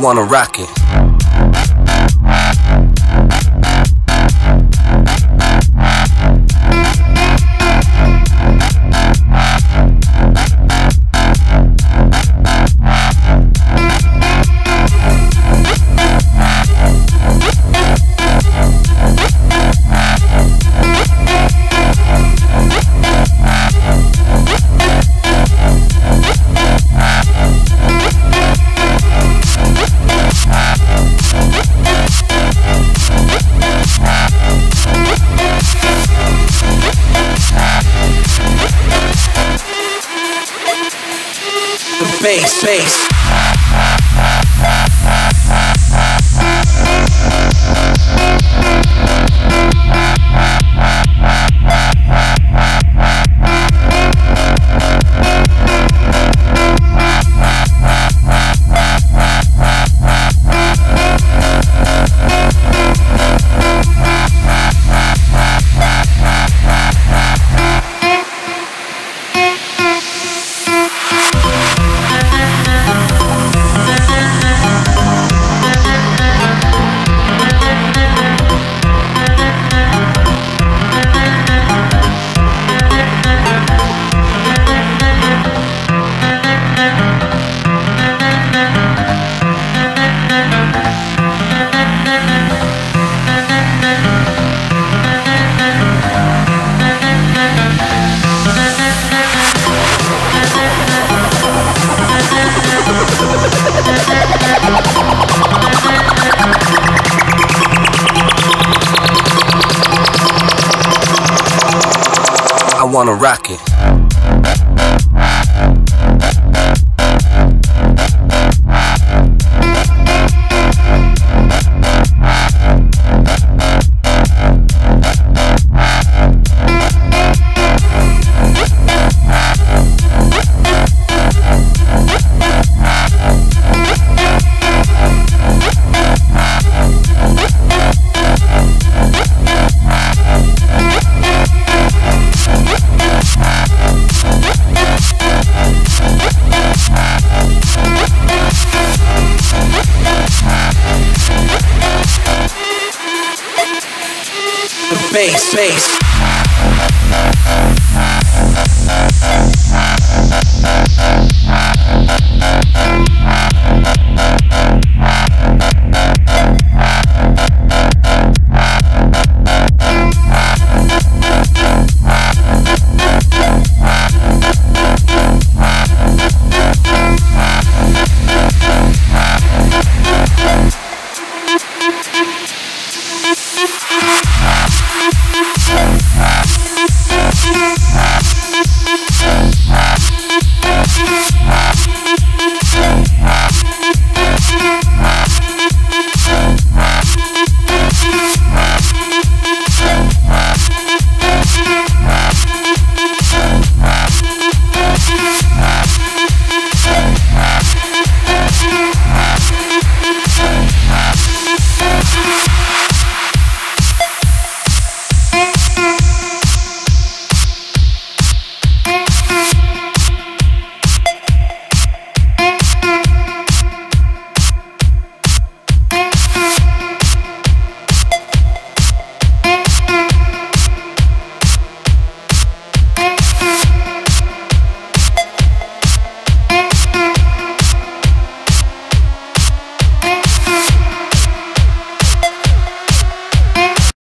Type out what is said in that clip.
wanna rock it. Bass, wanna rock it. Bass, bass.